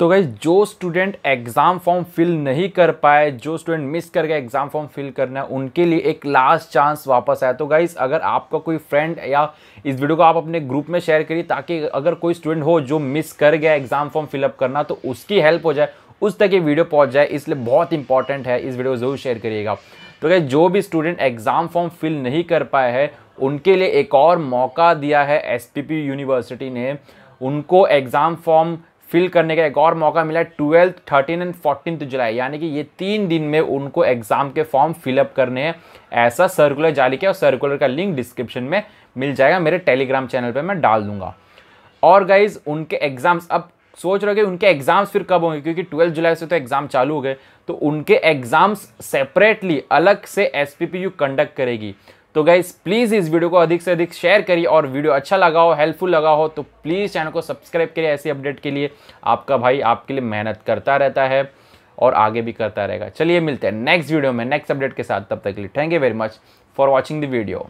तो गाइज़ जो student exam form fill नहीं कर पाए, जो स्टूडेंट मिस कर गए एग्ज़ाम फॉर्म फिल करना है, उनके लिए एक लास्ट चांस वापस आया। तो गाइज़ अगर आपका कोई फ्रेंड या इस वीडियो को आप अपने ग्रुप में शेयर करिए, ताकि अगर कोई स्टूडेंट हो जो मिस कर गया एग्ज़ाम फॉर्म फिलअप करना तो उसकी हेल्प हो जाए, उस तक ये वीडियो पहुँच जाए, इसलिए बहुत इंपॉर्टेंट है, इस वीडियो को ज़रूर शेयर करिएगा। तो क्या जो भी स्टूडेंट एग्ज़ाम फॉर्म फिल नहीं कर पाए हैं, उनके लिए एक और मौका दिया है एस यूनिवर्सिटी ने। उनको एग्ज़ाम फॉर्म फिल करने का एक और मौका मिला है twelfth thirteen and fourteen July. यानी कि ये तीन दिन में उनको एग्ज़ाम के फॉर्म फिलअप करने हैं। ऐसा सर्कुलर जारी किया और सर्कुलर का लिंक डिस्क्रिप्शन में मिल जाएगा। मेरे टेलीग्राम चैनल पर मैं डाल दूँगा। और गाइज़ उनके एग्ज़ाम्स अब सोच रहे हो कि उनके एग्ज़ाम्स फिर कब होंगे? क्योंकि ट्वेल्थ जुलाई से तो एग्ज़ाम चालू हो गए। तो उनके एग्ज़ाम्स सेपरेटली अलग से एस कंडक्ट करेगी। तो गाइज़ प्लीज़ इस वीडियो को अधिक से अधिक शेयर करिए और वीडियो अच्छा लगा हो हेल्पफुल लगा हो तो प्लीज़ चैनल को सब्सक्राइब करिए ऐसी अपडेट के लिए। आपका भाई आपके लिए मेहनत करता रहता है और आगे भी करता रहेगा। चलिए मिलते हैं नेक्स्ट वीडियो में नेक्स्ट अपडेट के साथ। तब तक के लिए thank you very much for watching the video